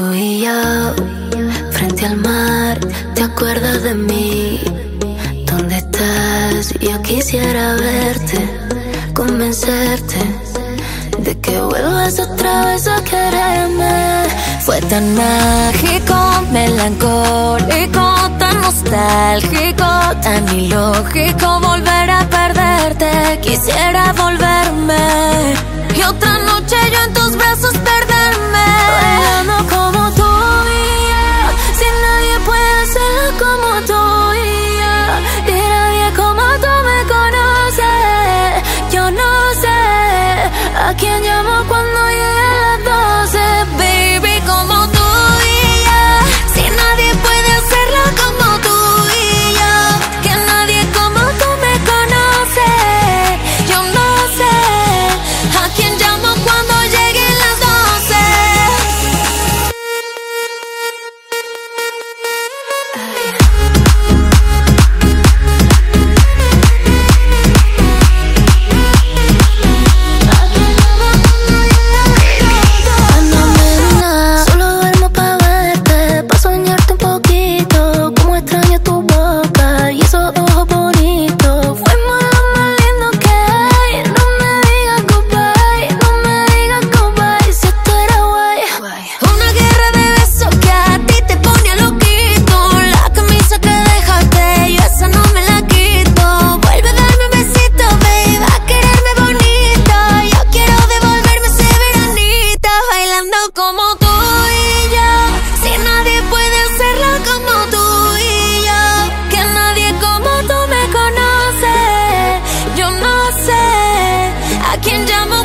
Tú y yo, frente al mar, ¿te acuerdas de mí? ¿Dónde estás? Yo quisiera verte, convencerte de que vuelvas otra vez a quererme. Fue tan mágico, melancólico, tan nostálgico, tan ilógico volver a perderte. Quisiera volverme walking down my